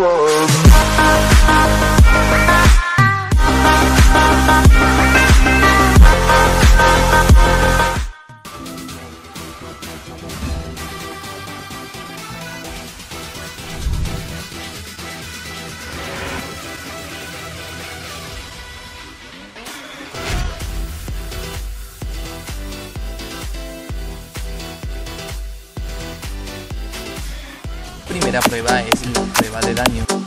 love. Primera prueba es la prueba de daño.